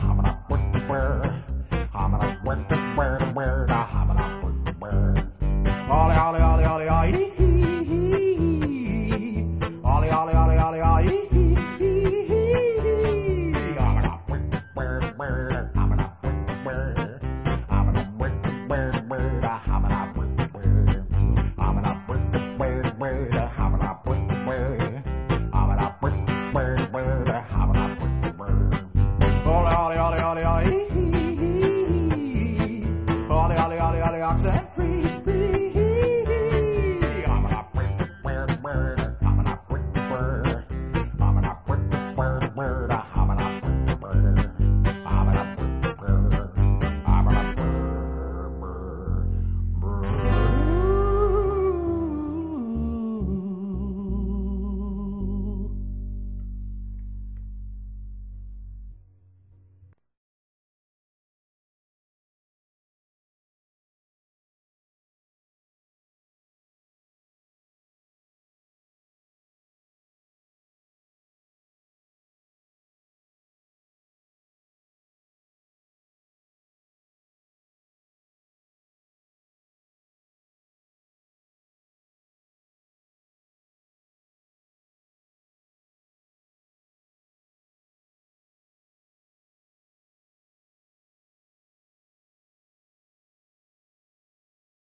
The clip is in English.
I'm gonna work the word. I'm gonna work the word, the word. I'm gonna work the word. Ollie, ollie, ollie, ollie, ollie. Ollie, ollie, ollie, ollie, ollie. I'm gonna work the word, the word. I'm gonna work the word. I'm gonna work the word, the word. word.